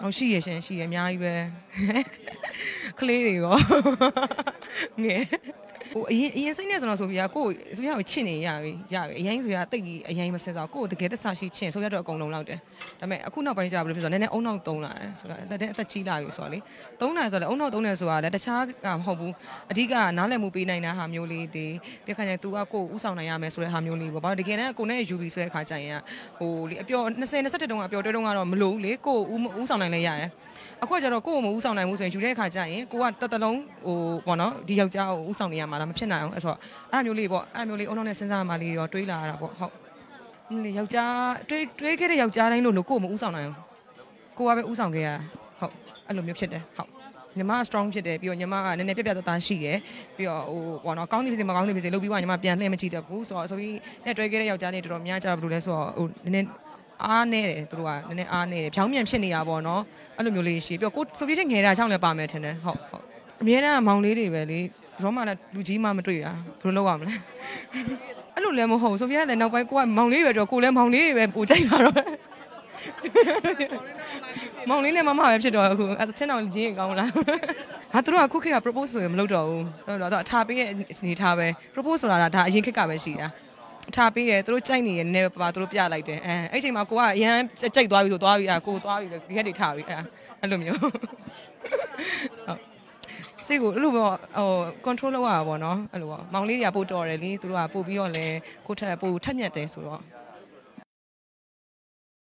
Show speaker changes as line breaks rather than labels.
ဟောရှိရရှင်ရှိရအများကြီးပဲကလေးတွေရောငယ် ဟိုအရင်အရင်စိတ်နဲ့ဆိုတော့ဆိုပြီးကကိုယ်ဆိုရကိုချစ်နေရပြီရပြီအရင်ဆိုရတိတ်ကြီးအရင်မစင်တော့ကိုယ်တကယ်တဆရှိချင်ဆိုရတော့အကုန်လုံးလောက်တယ်ဒါပေမဲ့အခုနောက်ပိုင်းကျဘယ်လိုဖြစ်ဆိုတော့နည်းနည်းအုံနောက်သုံးလာတယ်ဆိုတော့အသက်အသက်ကြီးလာပြီဆိုတော့လေသုံးလာဆိုတော့အုံနောက်သုံးတယ်ဆိုတာလည်းတခြားကမဟုတ်ဘူးအဓိကနားလည်မှုပေးနိုင်တဲ့ဟာမျိုးလေးတွေပြခန့်နေသူကကိုယ်ဥဆောင်နိုင်ရမယ်ဆိုတဲ့ဟာမျိုးလေးပေါ့ဘာလို့တကယ်တမ်းကိုနဲ့ယူပြီးဆိုတဲ့အခါကျရင်ဟိုလေအပျော်20 21တုန်းကအပျော်တွဲတုန်းကတော့မလို့လေကိုယ်ဥဆောင်နိုင်လဲရတယ် အခုကျတော့ကိုယ့်ကိုမဦးဆောင်နိုင်ဘူးဆိုရင်ယူတဲ့အခါကျရင်ကိုကတတလုံးဟိုပေါ့နော်ဒီယောက်ျားကိုဦးဆောင်နေရမှာလားမဖြစ်နိုင်အောင်အဲ့ဆိုအဲ့မျိုးလေးပေါ့အဲ့မျိုးလေးအုံနောက်နဲ့စဉ်းစားမှလေးရောတွေးလာတာပေါ့ဟုတ်လေယောက်ျားတွေးတွေးခဲ့တဲ့ယောက်ျားတိုင်းလို့လို့ကိုယ်မဦးဆောင်နိုင်ဘူးကိုကပဲဦးဆောင်ခဲ့ရဟုတ်အဲ့လိုမျိုးဖြစ်တယ်ဟုတ်ညီမ strong ဖြစ်တယ်ပြီးတော့ညီမကနည်းနည်းပြပြတသားရှိတယ်ပြီးတော့ဟိုဘောနော်ကောင်းသည်ဖြစ်စေမကောင်းသည်ဖြစ်စေလုပ်ပြီးမှညီမပြန်လှည့်မကြည့်တတ်ဘူးဆိုတော့ဆိုပြီးနဲ့တွဲခဲ့တဲ့ယောက်ျားတွေတော်တော်များကြဘယ်လိုလဲဆိုတော့ဟိုနည်းနည်း အားနေတယ်သူတို့ကနည်းနည်းအားနေတယ်ဖြောင်းမြန်ဖြစ်နေတာပေါ့နော်အဲ့လိုမျိုးလေးရှိပြီးတော့ကိုဆိုပြီးတဲ့ငယ်တာချောင်းလည်းပါမယ်ထင်တယ်ဟုတ်ဟုတ်အများနဲ့မောင်လေးတွေပဲလေတော့မှလည်းလူကြီးမှမတွေ့တာဘယ်လိုလုပ်ရမလဲအဲ့လိုလည်းမဟုတ်ဆိုပြီးလည်းနောက်ပိုင်းကိုကမောင်လေးပဲတော့ကိုလည်းမောင်လေးတွေပဲပူကြိုက်တာတော့မောင်လေးနဲ့မမပဲဖြစ်တော့အခုအဲ့ချင်းတော်ကြီးရင်ကောင်းလားဟာသူတို့ကခုခေတ်က propose ဆိုရင်မလုပ်တော့ဘူးတော့တော့အထားပေးရဲ့အနေထားပဲ propose ဆိုတာဒါအရင်ခေတ်ကပဲရှိတာ ထားပေးတယ်သူတို့ကြိုက်နေရနေပါသူတို့ပြလိုက်တယ်အဲအဲ့ချိန်မှာကိုကအရန်ကြိုက်သွားပြီဆိုသွားပြီအာကိုသွားပြီဒီခက်တွေထားပြီအဲအဲ့လိုမျိုးဟုတ်စိတ်ကိုအဲ့လိုပေါ့ဟို control လုပ်ရတာပေါ့နော်အဲ့လိုပေါ့မောင်လေးတွေကပို့တော်တယ်လေသူတို့ကပို့ပြီးတော့လဲကိုထက်ပို့ထက်မြက်တယ်ဆိုတော့